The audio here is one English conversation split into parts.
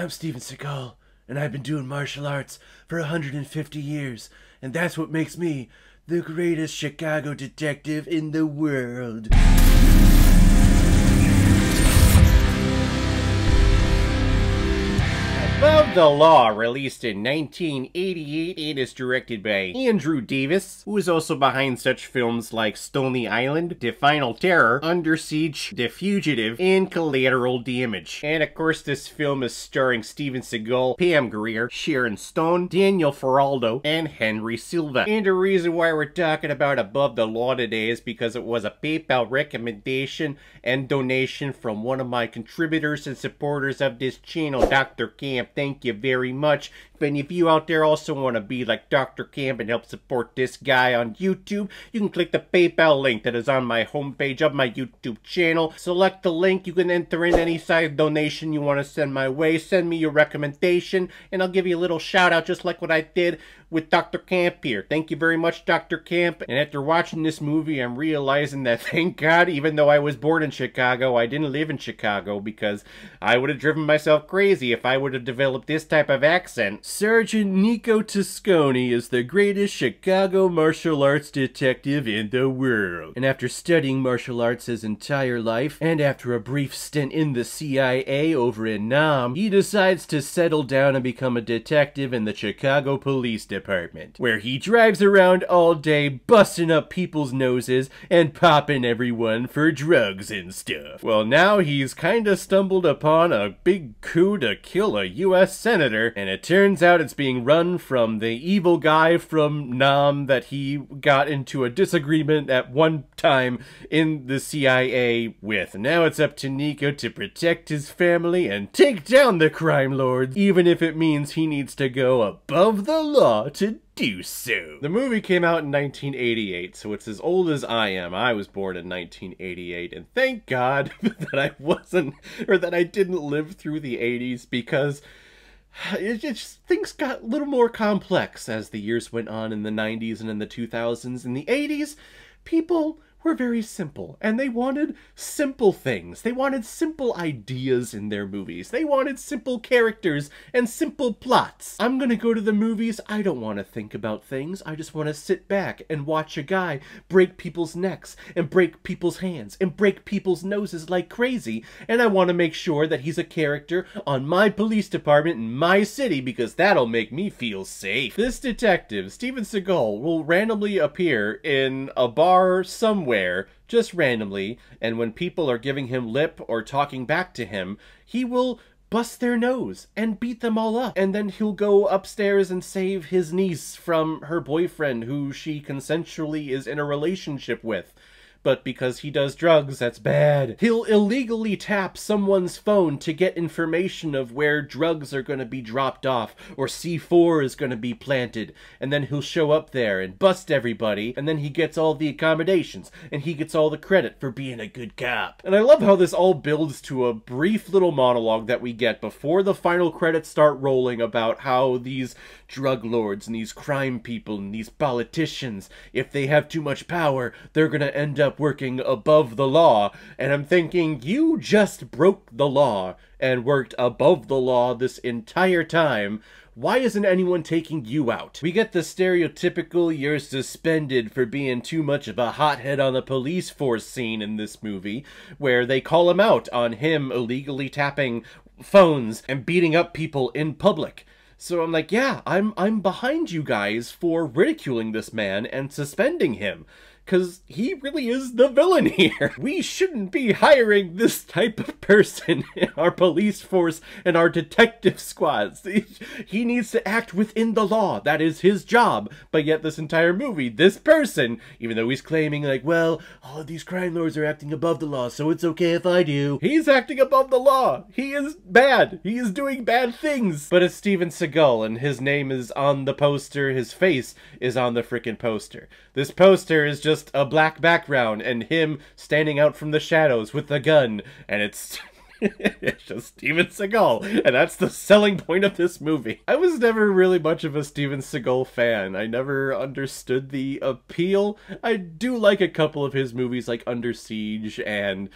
I'm Steven Seagal, and I've been doing martial arts for 150 years, and that's what makes me the greatest Chicago detective in the world. The Law, released in 1988, it is directed by Andrew Davis, who is also behind such films like Stony Island, The Final Terror, Under Siege, The Fugitive, and Collateral Damage. And of course, this film is starring Steven Seagal, Pam Grier, Sharon Stone, Daniel Faraldo, and Henry Silva. And the reason why we're talking about Above the Law today is because it was a PayPal recommendation and donation from one of my contributors and supporters of this channel, Dr. Camp thank you very much. If any of you out there also want to be like Dr. Camp and help support this guy on YouTube, you can click the PayPal link that is on my homepage of my YouTube channel. Select the link, you can enter in any size donation you want to send my way. Send me your recommendation, and I'll give you a little shout out just like what I did with Dr. Camp here. Thank you very much, Dr. Camp. And after watching this movie, I'm realizing that thank God, even though I was born in Chicago, I didn't live in Chicago because I would have driven myself crazy if I would have developed this type of accent. Sergeant Nico Toscani is the greatest Chicago martial arts detective in the world. And after studying martial arts his entire life, and after a brief stint in the CIA over in Nam, he decides to settle down and become a detective in the Chicago Police Department, where he drives around all day busting up people's noses and popping everyone for drugs and stuff. Well, now he's kinda stumbled upon a big coup to kill a US senator, and it turns out it's being run from the evil guy from Nam that he got into a disagreement at one time in the CIA with. Now it's up to Nico to protect his family and take down the crime lords, even if it means he needs to go above the law to do so. The movie came out in 1988, so it's as old as I am. I was born in 1988, and thank God that I wasn't, or that I didn't live through the 80s because it just things got a little more complex as the years went on in the 90s and in the 2000s. In the 80s, people were very simple, and they wanted simple things. They wanted simple ideas in their movies. They wanted simple characters and simple plots. I'm gonna go to the movies, I don't want to think about things. I just want to sit back and watch a guy break people's necks and break people's hands and break people's noses like crazy, and I want to make sure that he's a character on my police department in my city because that'll make me feel safe. This detective, Steven Seagal, will randomly appear in a bar somewhere just randomly, and when people are giving him lip or talking back to him, he will bust their nose and beat them all up. And then he'll go upstairs and save his niece from her boyfriend who she consensually is in a relationship with but because he does drugs, that's bad. He'll illegally tap someone's phone to get information of where drugs are going to be dropped off or C4 is going to be planted, and then he'll show up there and bust everybody, and then he gets all the accommodations, and he gets all the credit for being a good cop. And I love how this all builds to a brief little monologue that we get before the final credits start rolling about how these drug lords and these crime people and these politicians, if they have too much power, they're going to end up working above the law. And I'm thinking, you just broke the law and worked above the law this entire time. Why isn't anyone taking you out? We get the stereotypical you're suspended for being too much of a hothead on the police force scene in this movie, where they call him out on him illegally tapping phones and beating up people in public. So I'm like, yeah, I'm I'm behind you guys for ridiculing this man and suspending him because he really is the villain here. We shouldn't be hiring this type of person in our police force and our detective squads. He needs to act within the law. That is his job. But yet this entire movie, this person, even though he's claiming like, well, all of these crime lords are acting above the law, so it's okay if I do. He's acting above the law. He is bad. He is doing bad things. But it's Steven Seagal and his name is on the poster. His face is on the freaking poster. This poster is just just a black background and him standing out from the shadows with the gun, and it's it's just Steven Seagal, and that's the selling point of this movie. I was never really much of a Steven Seagal fan. I never understood the appeal. I do like a couple of his movies like Under Siege and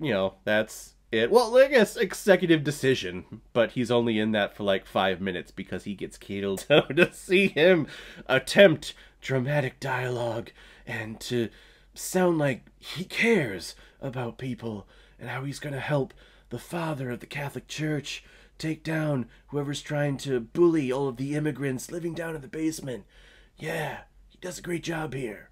you know, that's it. Well, I guess executive decision, but he's only in that for like five minutes because he gets killed. So to see him attempt dramatic dialogue and to sound like he cares about people and how he's gonna help the father of the Catholic Church take down whoever's trying to bully all of the immigrants living down in the basement. Yeah, he does a great job here.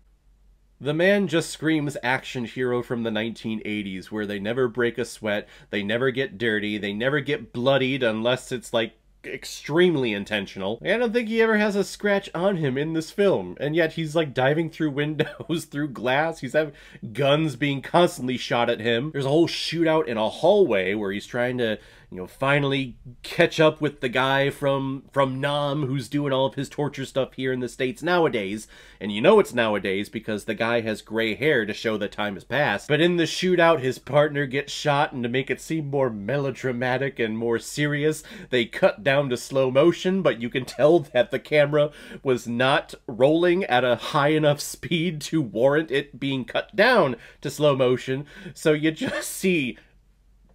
The man just screams action hero from the 1980s, where they never break a sweat, they never get dirty, they never get bloodied unless it's like extremely intentional. I don't think he ever has a scratch on him in this film, and yet he's like diving through windows, through glass. He's having guns being constantly shot at him. There's a whole shootout in a hallway where he's trying to you know, finally catch up with the guy from from Nam who's doing all of his torture stuff here in the States nowadays. And you know it's nowadays because the guy has gray hair to show that time has passed. But in the shootout, his partner gets shot, and to make it seem more melodramatic and more serious, they cut down to slow motion, but you can tell that the camera was not rolling at a high enough speed to warrant it being cut down to slow motion. So you just see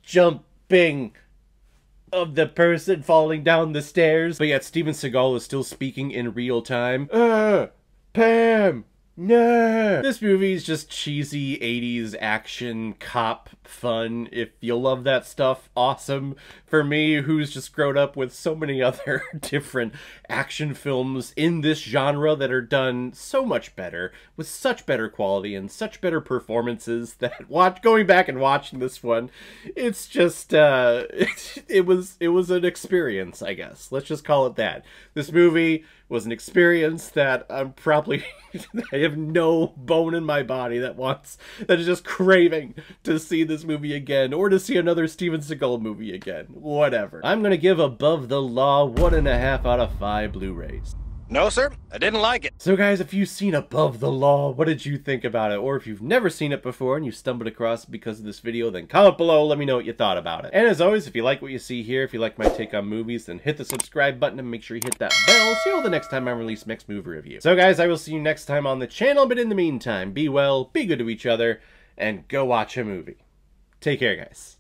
jumping of the person falling down the stairs. But yet Steven Seagal is still speaking in real time. Uh, Pam, no. This movie is just cheesy 80s action cop fun. If you love that stuff, awesome. For me, who's just grown up with so many other different action films in this genre that are done so much better, with such better quality and such better performances that watch going back and watching this one, it's just uh it, it was it was an experience, I guess. Let's just call it that. This movie was an experience that I'm probably have no bone in my body that wants that is just craving to see this movie again or to see another Steven Seagal movie again. Whatever. I'm gonna give Above the Law one and a half out of five Blu-rays. No, sir, I didn't like it. So guys, if you've seen Above the Law, what did you think about it? Or if you've never seen it before and you stumbled across because of this video, then comment below, let me know what you thought about it. And as always, if you like what you see here, if you like my take on movies, then hit the subscribe button and make sure you hit that bell so you'll the next time I release next movie review. So guys, I will see you next time on the channel, but in the meantime, be well, be good to each other, and go watch a movie. Take care, guys.